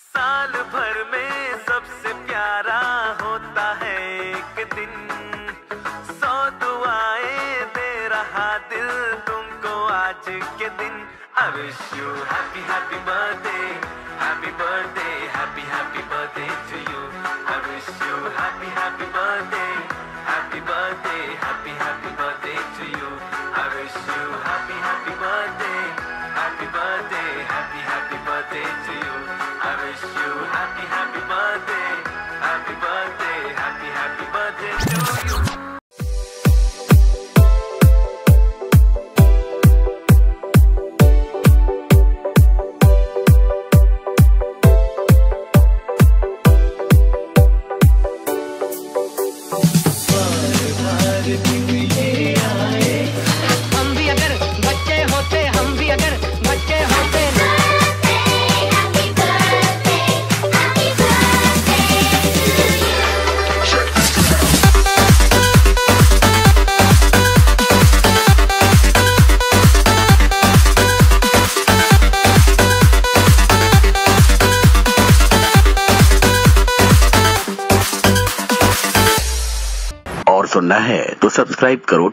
साल भर में सबसे प्यारा होता है एक दिन। सौ दुआएँ दे रहा दिल तुमको आज के दिन। I wish happy happy birthday happy birthday happy happy birthday to you I happy happy सुनना है तो सब्सक्राइब करो।